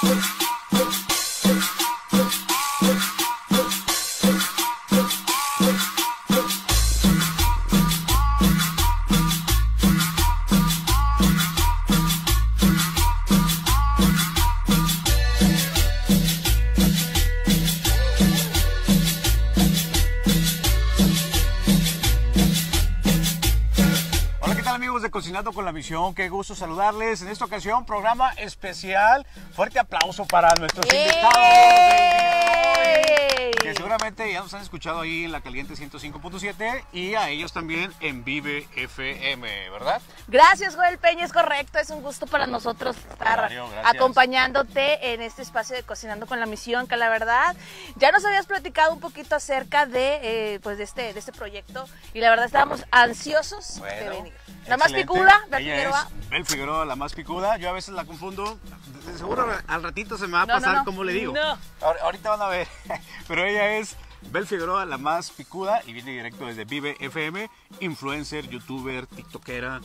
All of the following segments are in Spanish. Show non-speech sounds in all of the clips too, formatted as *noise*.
Cocinando Qué gusto saludarles. En esta ocasión, programa especial. Fuerte aplauso para nuestros invitados. Que seguramente ya nos han escuchado ahí en la Caliente 105.7 y a ellos también en Vive FM, ¿verdad? Gracias, Joel Peña, es correcto. Es un gusto para nosotros estar acompañándote en este espacio de Cocinando con la Misión, que la verdad ya nos habías platicado un poquito acerca de, eh, pues de, este, de este proyecto y la verdad estábamos ansiosos de venir. La más picuda, Bel Figueroa. Bel Figueroa, la más picuda. Yo a veces la confundo. Seguro al ratito se me va a pasar como le digo. No. Ahorita van a ver. *laughs* Pero ella es Bel Figueroa, la más picuda, y viene directo desde Vive FM, influencer, youtuber, tiktokera.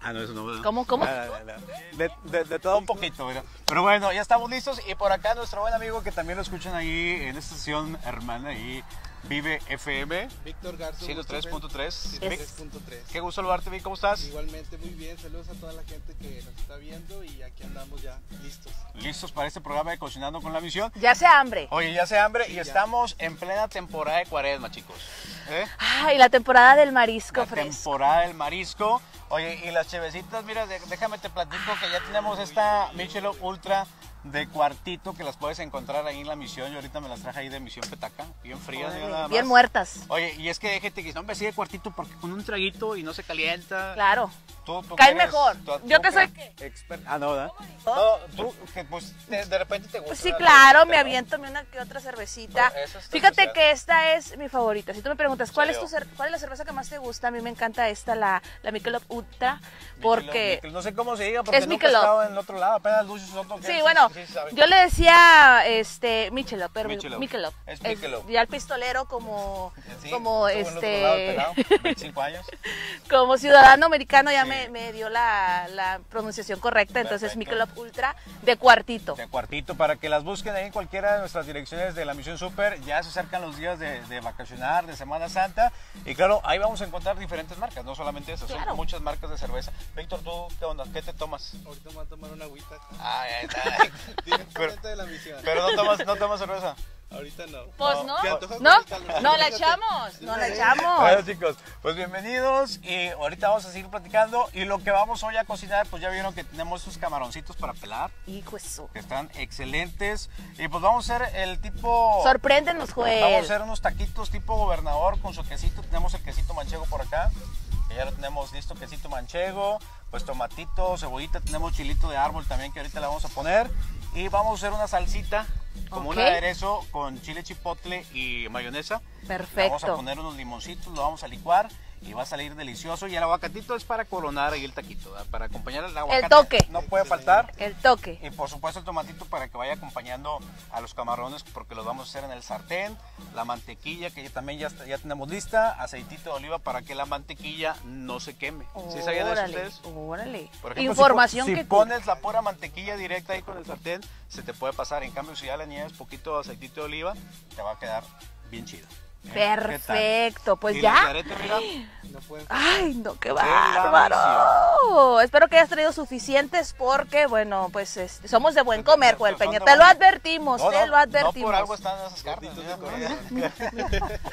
ah, no, eso no. ¿Cómo, cómo? De, todo un poquito, pero, pero bueno, ya estamos listos. Y por acá nuestro buen amigo que también lo escuchan ahí en esta estación hermana, ahí Vive FM. Víctor Garza. 103.3. 103.3. Qué gusto saludarte, Vic. ¿Cómo estás? Igualmente, muy bien. Saludos a toda la gente que nos está viendo y aquí andamos ya listos. Listos para este programa de Cocinando con la Misión. Ya se hambre. Oye, ya se hambre y estamos en plena temporada de cuaresma, chicos. ¿Eh? Ay, la temporada del marisco la temporada del marisco. Oye, y las chevecitas, mira, déjame te platico que ya tenemos esta Michelob Ultra de cuartito que las puedes encontrar ahí en la misión. Yo ahorita me las traje ahí de misión Petaca, bien frías. bien muertas. Oye, y es que gente que no me sigue cuartito porque con un traguito y no se calienta. Claro. Cae mejor. Yo que soy. Ah, no, ¿verdad? No, tú que pues de, repente te gusta. Pues sí, claro, me aviento una que otra cervecita. Fíjate que esta es mi favorita. Si tú me preguntas, ¿cuál es, tu cuál es la cerveza que más te gusta? A mí me encanta esta, la, la Michelob Ultra, porque... no sé cómo se diga porque es nunca he estado en el otro lado, apenas Lucio Soto. Sí, bueno, yo le decía este Michelob, pero Michelob. Es Michelob. ya el pistolero como, como este... 25 años. *laughs* como ciudadano americano ya me, me, dio la, la, pronunciación correcta, entonces Michelob Ultra de cuartito. De cuartito, para que las busquen ahí en cualquiera de nuestras direcciones de la Misión Super, ya se acercan los días de, de vacacionar, de Semana Santa, y claro, ahí vamos a encontrar diferentes marcas, no solamente esas, son muchas marcas de cerveza. Víctor, ¿tú qué onda? ¿Qué te tomas? Ahorita me voy a tomar una agüita. Ah, está. *laughs* pero, de la misión. Pero no tomas, no tomas cerveza. Ahorita no. Pues no. ¿No? No, la echamos. No la echamos. Bueno, chicos, pues bienvenidos. Y ahorita vamos a seguir platicando. Y lo que vamos hoy a cocinar, pues ya vieron que tenemos estos camaroncitos para pelar. Hijo eso. Que están excelentes. Y pues vamos a hacer el tipo. Sorpréndenos, juez. Vamos a hacer unos taquitos tipo gobernador con su quesito. Tenemos el quesito manchego por acá ya lo tenemos listo, quesito manchego, pues tomatito, cebollita, tenemos chilito de árbol también que ahorita le vamos a poner. Y vamos a hacer una salsita como un aderezo con chile chipotle y mayonesa. Perfecto. vamos a poner unos limoncitos, lo vamos a licuar y va a salir delicioso. Y el aguacatito es para coronar ahí el taquito, para acompañar el aguacate. El toque. No puede faltar. El toque. Y por supuesto el tomatito para que vaya acompañando a los camarones porque los vamos a hacer en el sartén. La mantequilla que también ya, ya tenemos lista. Aceitito de oliva para que la mantequilla no se queme. ¿Sí sabían eso ustedes? Órale. Información si, que... Si pones la pura mantequilla directa ahí con el sartén, se te puede pasar. En cambio, si ya le añades poquito aceitito de oliva, te va a quedar bien chido. Perfecto, pues ya. Ay, no, qué bárbaro. Espero que hayas traído suficientes porque, bueno, pues somos de buen comer, Joel Peña. Te lo advertimos, te lo advertimos. No por algo están esas cartas. *laughs*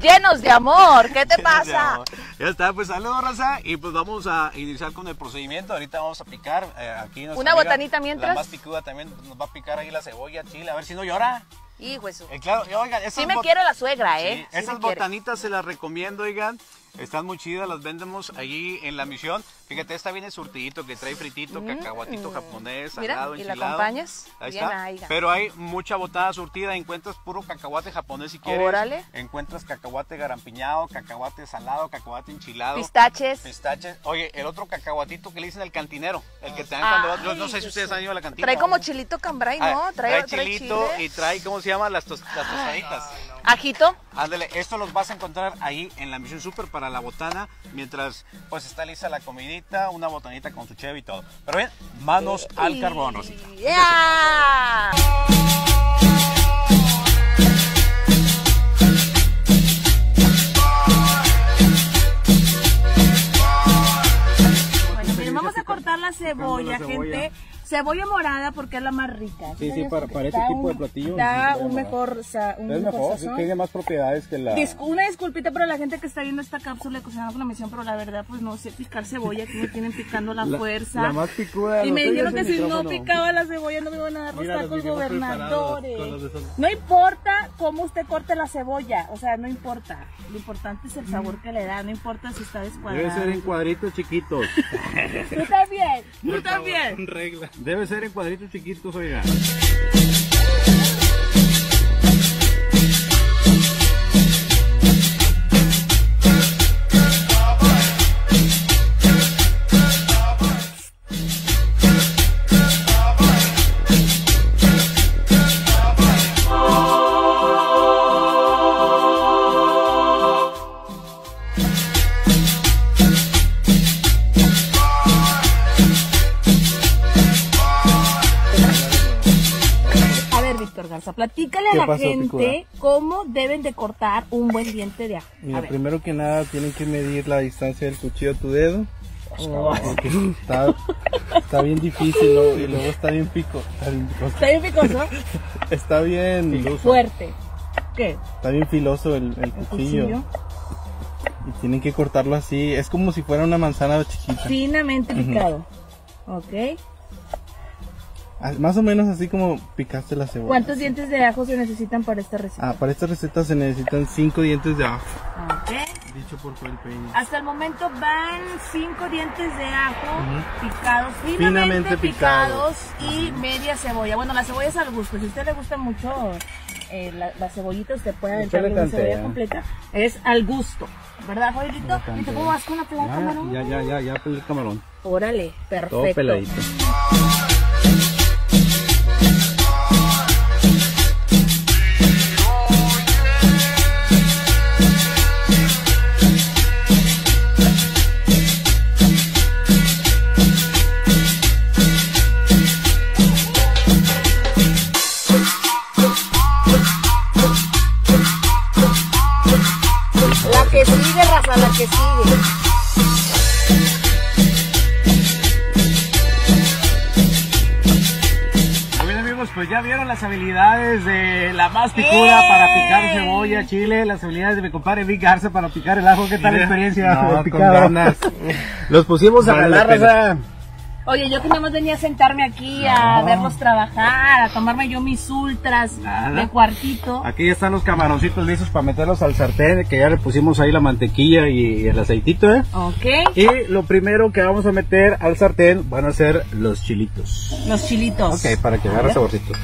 Llenos de amor, ¿qué te *laughs* pasa? Ya está, pues saludos, raza. Y pues vamos a iniciar con el procedimiento. Ahorita vamos a picar eh, aquí. Una botanita mientras. La más picuda también nos va a picar ahí la cebolla, chile, a ver si no llora. Hijo eso. Eh, claro, oigan, sí me quiere la suegra, ¿eh? esas botanitas se las recomiendo, oigan. Están muy chidas, las vendemos allí en la misión. Fíjate, esta viene surtidito, que trae fritito, mm. cacahuatito japonés, salado, Mira, ¿y la acompañas? Ahí está. Pero hay mucha botada surtida, encuentras puro cacahuate japonés si quieres. Órale. Encuentras cacahuate garampiñado, cacahuate salado, cacahuate enchilado. Pistaches. Pistaches. Oye, el otro cacahuatito que le dicen el cantinero, el que te dan cuando vas, no sé si ustedes han ido a la cantina. Trae como chilito cambray, ¿no? trae, chilito y trae, ¿cómo se llama? Las, tostaditas. Ajito. Ándale, esto los vas a encontrar ahí en la Misión Super para la botana, mientras pues está lista la una botanita con su cheve y todo. Pero bien, manos al carbón, Rosita. ¡Ya! Bueno, miren, vamos a cortar la cebolla, gente. Cebolla morada porque es la más rica. Sí, sí, para, para este tipo de platillo. Da un mejor, un es mejor, tiene más propiedades que la... una disculpita para la gente que está viendo esta cápsula de cocinando con la misión, pero la verdad, pues no sé picar cebolla, que me tienen picando la, fuerza. La más picuda. Y me dijeron que si no picaba la cebolla no me iban a dar los tacos gobernadores. No importa cómo usted corte la cebolla, o sea, no importa. Lo importante es el sabor que le da, no importa si está descuadrado. Debe ser en cuadritos chiquitos. *laughs* tú también, tú también. Regla. Debe ser en cuadritos chiquitos, oiga. Gente cómo deben de cortar un buen diente de ajo. Mira, primero que nada tienen que medir la distancia del cuchillo a tu dedo. Oh. Porque está, bien difícil y luego está bien pico. Está bien picoso. Está bien fuerte. ¿Qué? Está bien filoso el, cuchillo. Y tienen que cortarlo así. Es como si fuera una manzana chiquita. Finamente picado. Ok. Ah, más o menos así como picaste la cebolla. ¿Cuántos dientes de ajo se necesitan para esta receta? Ah, para esta receta se necesitan 5 dientes de ajo. Ok. Dicho por Joel Peña. Hasta el momento van 5 dientes de ajo picados, finamente, picados, y media cebolla. Bueno, la cebolla es al gusto. Si a usted le gusta mucho eh, la, cebollita, usted puede echarle una cebolla completa. Es al gusto. ¿Verdad, Joelito? ¿Y cómo vas con la plata, camarón? Ya, ya, ya, ya, el camarón. Órale, perfecto. Todo peladito. Pues ya vieron las habilidades de la más picuda para picar cebolla, chile, las habilidades de mi compadre Vic Garza para picar el ajo. ¿Qué tal la experiencia? No, Los pusimos a la raza. Oye, yo que nada más venía a sentarme aquí a verlos trabajar, a tomarme yo mis ultras de cuartito. Aquí ya están los camaroncitos listos para meterlos al sartén, que ya le pusimos ahí la mantequilla y el aceitito, ¿eh? Ok. Y lo primero que vamos a meter al sartén van a ser los chilitos. Los chilitos. Ok, para que agarre saborcito.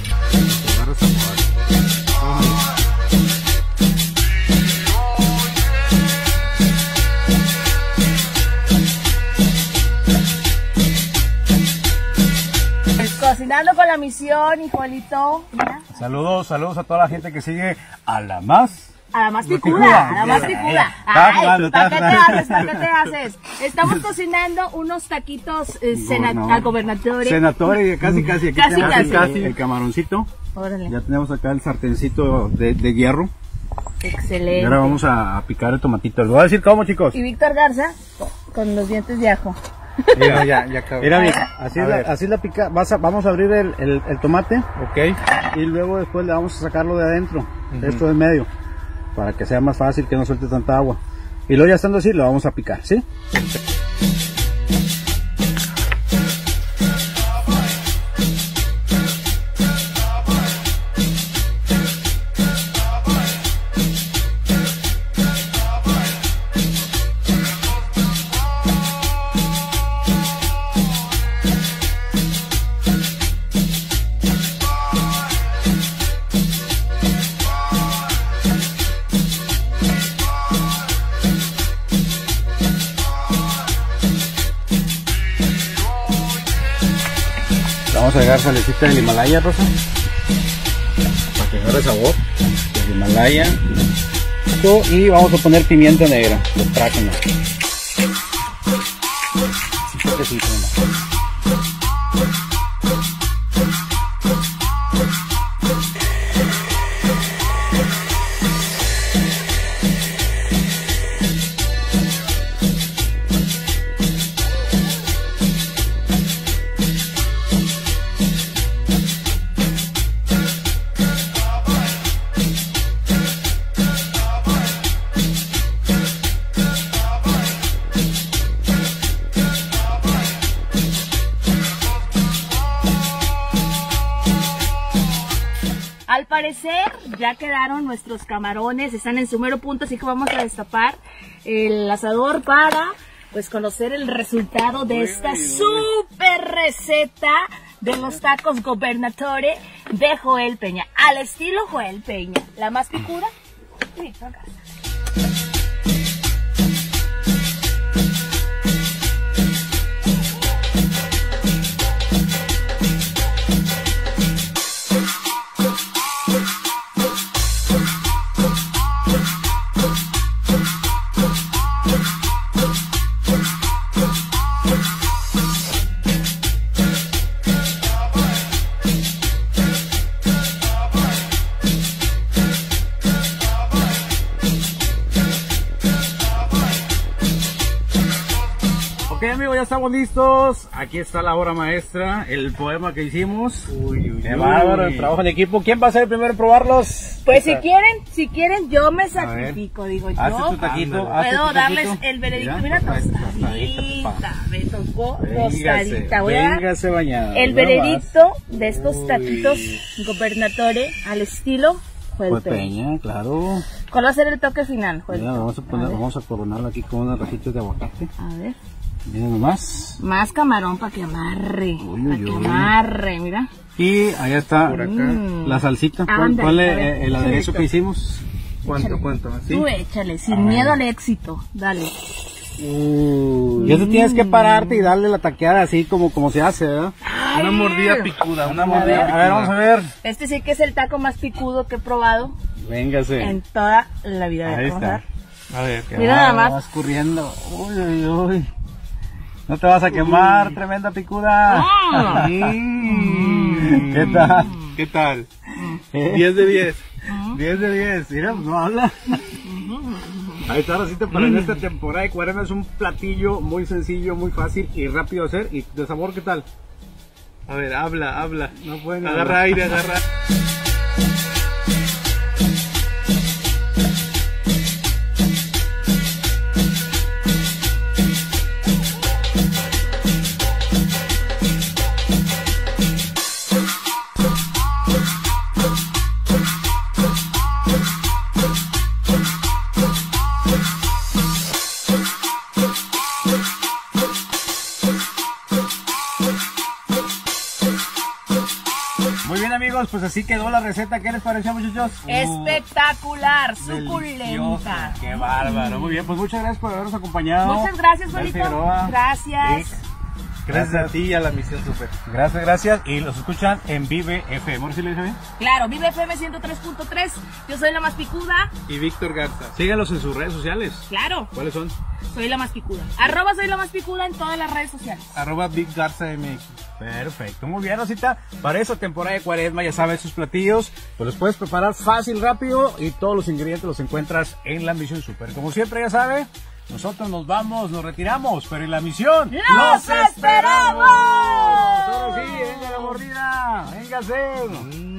Cocinando con la misión, hijolito. Saludos, saludos a toda la gente que sigue a la más a la más picuda, a la más picuda. Ay, ¿para qué te haces? ¿Para qué te haces? Estamos *laughs* cocinando unos taquitos eh, al gobernador. Senador, casi, casi. Aquí casi, casi. casi. El camaroncito. Órale. Ya tenemos acá el sartencito de, de hierro. Excelente. Y ahora vamos a, picar el tomatito. ¿Lo voy a decir cómo, chicos? Y Víctor Garza con los dientes de ajo. Mira, ya, ya Mira, así, la, así la pica. vamos a abrir el, el, tomate. Ok. Y luego después le vamos a sacarlo de adentro, esto de medio, para que sea más fácil, que no suelte tanta agua. Y luego ya estando así, lo vamos a picar, ¿sí? Vamos a agregar salecita del Himalaya, Rosa. Para que agarre sabor. Himalaya. Y vamos a poner pimienta negra, los traje ya quedaron nuestros camarones, están en su mero punto, así que vamos a destapar el asador para pues conocer el resultado de esta super receta de los tacos gobernatore de Joel Peña, al estilo Joel Peña, la más picuda. Estamos listos. Aquí está la obra maestra, el poema que hicimos. Uy, uy, Qué bárbaro, el trabajo en equipo. ¿Quién va a ser el primero en probarlos? Pues si quieren, si quieren, yo me sacrifico, digo yo. tu taquito, Puedo darles el veredicto. Mira, tostadita, me tocó tostadita. Voy a bañada, el veredicto de estos taquitos gobernatore al estilo Joel Peña. claro. ¿Cuál va a ser el toque final, vamos a, poner, vamos a coronarlo aquí con unas rajitas de aguacate. A ver. Mira nomás. Más camarón para que amarre. para que amarre, mira. Y allá está Por acá. Mm. la salsita. ¿Cuál, es el aderezo que hicimos? ¿Cuánto, cuánto? Tú échale, sin miedo al éxito. Dale. Uy. Y eso tienes que pararte y darle la taqueada así como, como se hace, ¿verdad? Una mordida picuda, una mordida a ver, picuda. A ver, vamos a ver. Este sí que es el taco más picudo que he probado. Véngase. En toda la vida. Ahí está. A ver, Mira nada más. Va escurriendo. Uy, uy, uy. No te vas a quemar, tremenda picuda. Ah. ¿Qué tal? ¿Qué tal? 10 ¿Eh? de 10. 10 de 10. Mira, pues no habla. Ahí está, así te para en esta temporada de cuaresma es un platillo muy sencillo, muy fácil y rápido de hacer. ¿Y de sabor qué tal? A ver, habla, habla. No pueden Agarra aire, agarra. Pues así quedó la receta. ¿Qué les pareció, muchachos? Espectacular, suculenta. Qué bárbaro. Muy bien, pues muchas gracias por habernos acompañado. Muchas gracias, Juanito. Gracias. Gracias a ti y a la misión super. Gracias, gracias. Y los escuchan en Vive FM. ¿Sí lo dice bien? Claro, Vive FM 103.3. Yo soy la más picuda. Y Víctor Garza. Síganlos en sus redes sociales. Claro. ¿Cuáles son? Soy la más picuda. Arroba soy la más picuda en todas las redes sociales. Arroba Big Garza MX. Perfecto, muy bien, Rosita. Para esta temporada de cuaresma, ya sabes, sus platillos, pues los puedes preparar fácil, rápido y todos los ingredientes los encuentras en la Misión Super. Como siempre, ya sabe, nosotros nos vamos, nos retiramos, pero en la misión ¡Los esperamos! Sí, venga la mordida, véngase.